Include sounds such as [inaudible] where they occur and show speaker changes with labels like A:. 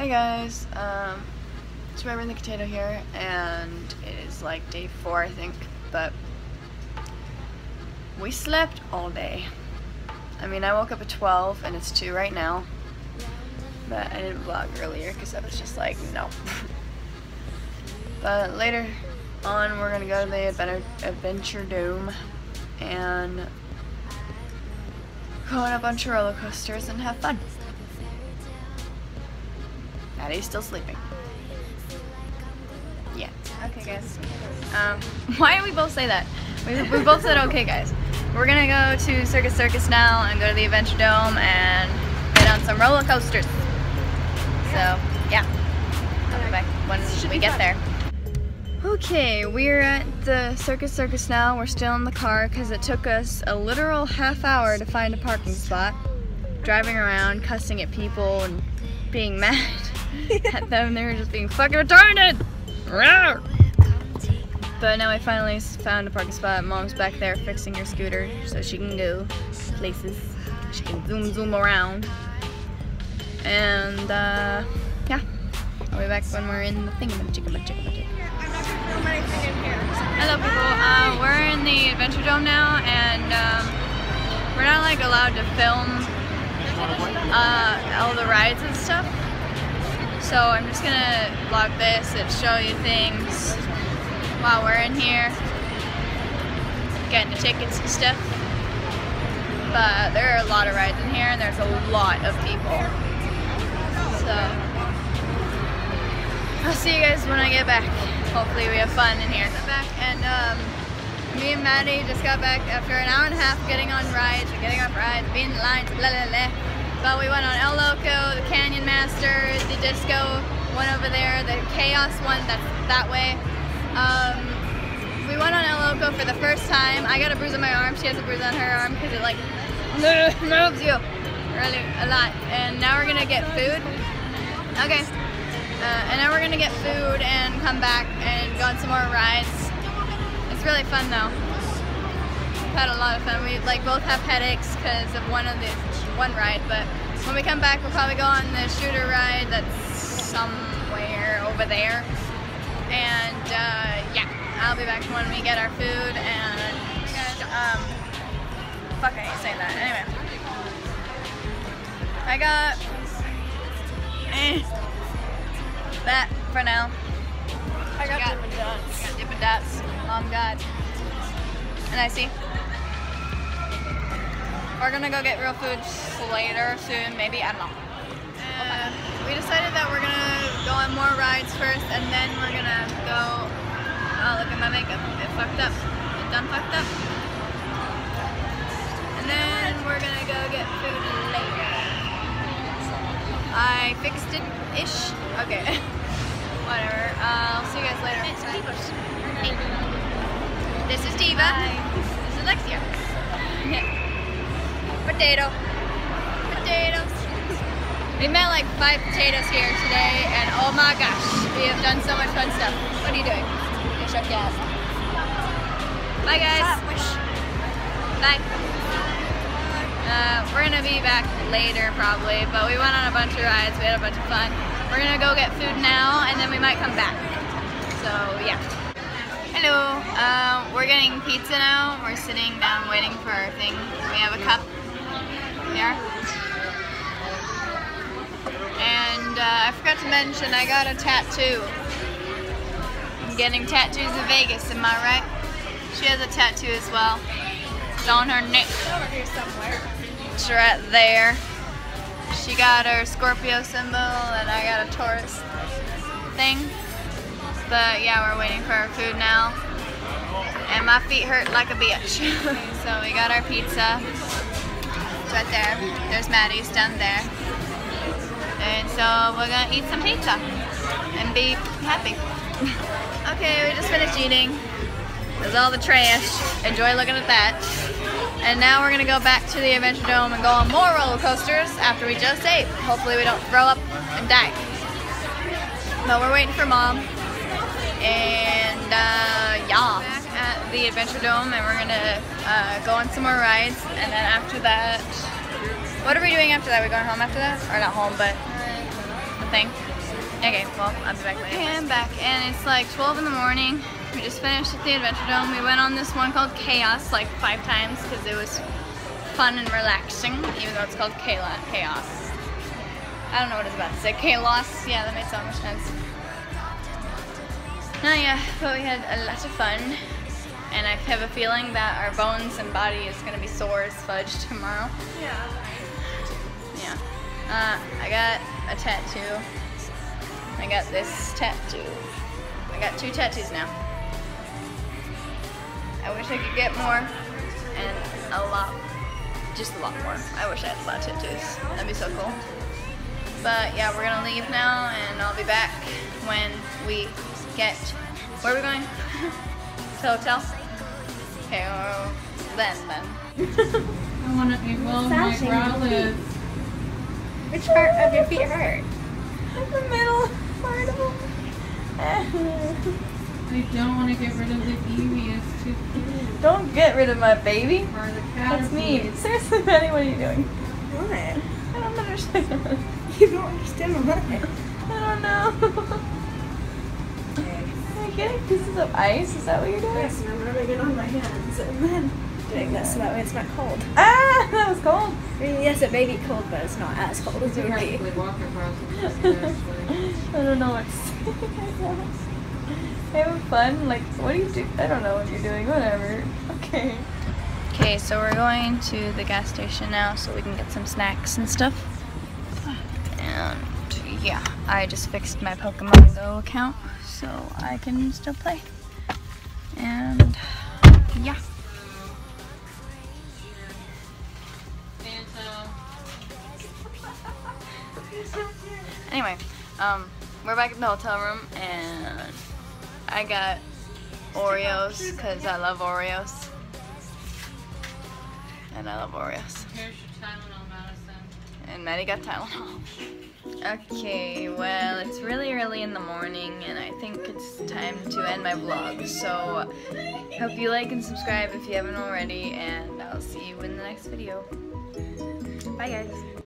A: Hey guys, um, it's Reverend the Potato here, and it is like day four, I think, but we slept all day. I mean, I woke up at 12, and it's 2 right now, but I didn't vlog earlier because I was just like, no. [laughs] but later on, we're gonna go to the Adventure, Adventure Dome and go on a bunch of roller coasters and have fun. Maddie's still sleeping. Yeah. Okay, guys. Um, [laughs] why do we both say that? We, we both said okay, guys. We're gonna go to Circus Circus now and go to the Adventure Dome and get on some roller coasters. So, yeah. I'll be back when we get there. Okay, we're at the Circus Circus now. We're still in the car because it took us a literal half hour to find a parking spot. Driving around, cussing at people and being [laughs] mad [laughs] at them. They were just being fucking retarded! But now I finally found a parking spot. Mom's back there fixing her scooter so she can go places. She can zoom zoom around. And uh, yeah, I'll be back when we're in the thingamajiggamajiggamajig. Hello people, uh, we're in the Adventure Dome now and um, we're not like allowed to film uh, all the rides and stuff. So I'm just gonna vlog this and show you things while we're in here, getting the tickets and stuff. But there are a lot of rides in here and there's a lot of people. So I'll see you guys when I get back. Hopefully we have fun in here. I'm back and um, me and Maddie just got back after an hour and a half getting on rides, and getting off rides, being in lines, blah blah blah. But we went on El Loco, the Canyon Blaster, the Disco one over there, the Chaos one that's that way. Um, we went on El Loco for the first time. I got a bruise on my arm. She has a bruise on her arm because it like [laughs] moves you really a lot. And now we're gonna get food. Okay. Uh, and now we're gonna get food and come back and go on some more rides. It's really fun though. We've had a lot of fun. We like both have headaches because of one of the one ride, but when we come back, we'll probably go on the shooter ride that's somewhere over there. And uh, yeah, I'll be back when we get our food and um, fuck, I ain't saying that. Anyway, I got eh, that for now.
B: I got,
A: got-
B: Dippin' Dots.
A: I got Dippin' Dots. Mom got and I see. We're gonna go get real food later soon, maybe, I don't know. Uh, we decided that we're gonna go on more rides first and then we're gonna go, oh look at my makeup, it fucked up, it done fucked up. And then we're gonna go get food later. I fixed it, ish, okay. [laughs] Whatever, uh, I'll see you guys later. Hey. This is Diva. This is Alexia. [laughs] Potato. Potatoes. We met like five potatoes here today, and oh my gosh, we have done so much fun stuff. What are you doing? You shook your ass. Bye guys. Bye. Uh, we're gonna be back later probably, but we went on a bunch of rides. We had a bunch of fun. We're gonna go get food now, and then we might come back. So yeah. Hello. Uh, we're getting pizza now. We're sitting down waiting for our thing. We have a cup And uh, I forgot to mention I got a tattoo. I'm getting tattoos in Vegas, am I right? She has a tattoo as well. It's on her neck.
B: Over here somewhere.
A: It's right there. She got her Scorpio symbol and I got a Taurus thing. But yeah, we're waiting for our food now. And my feet hurt like a bitch. [laughs] so we got our pizza. There. There's Maddie's down there. And so we're gonna eat some pizza and be happy. [laughs] okay, we just finished eating. There's all the trash. Enjoy looking at that. And now we're gonna go back to the Adventure Dome and go on more roller coasters after we just ate. Hopefully we don't throw up and die. But we're waiting for mom. And uh, yeah, back at the Adventure Dome and we're gonna uh, go on some more rides. And then after that, what are we doing after that? we going home after that? Or not home, but the thing. Okay, well, I'll be back later. Okay, I'm back, and it's like 12 in the morning. We just finished at the Adventure Dome. We went on this one called Chaos like five times because it was fun and relaxing, even though it's called Chaos. I don't know what it's about to say. Chaos. Yeah, that made so much sense. No, yeah, but we had a lot of fun. And I have a feeling that our bones and body is going to be sore as fudge tomorrow.
B: Yeah.
A: Yeah. Uh, I got a tattoo. I got this tattoo. I got two tattoos now. I wish I could get more and a lot, just a lot more. I wish I had a lot of tattoos. That'd be so cool. But yeah, we're gonna leave now and I'll be back when we get, where are we going? [laughs] to the hotel? Okay, well, then, then. [laughs]
C: I want to well, my
B: Massaging
C: brow
B: your feet.
C: lift.
B: Which part of your feet hurt?
A: the middle part of them.
C: I don't want to get rid of the baby. It's too cute.
A: Don't get rid of my baby.
C: Or the
A: That's me. Seriously, Betty, what are you doing?
B: What?
A: I don't understand.
B: You don't understand what?
A: I don't know. Are you getting pieces of ice? Is that what you're doing?
B: Yes, and I'm rubbing it on my hands and then doing this so that way it's not cold.
A: Ah, [laughs] that was cold.
B: I mean, yes, it may be cold, but it's not as cold as
C: You
B: it would be. [laughs]
C: across.
A: I don't know what to. [laughs] Having fun? Like, what do you do? I don't know what you're doing. Whatever. Okay. Okay, so we're going to the gas station now so we can get some snacks and stuff. And yeah, I just fixed my Pokemon Go account so I can still play. And yeah. Anyway, um, we're back in the hotel room and I got Oreos because I love Oreos. And I love Oreos.
C: Here's your Tylenol medicine.
A: And Maddie got Tylenol. Okay, well, it's really early in the morning, and I think it's time to end my vlog. So, hope you like and subscribe if you haven't already, and I'll see you in the next video. Bye, guys.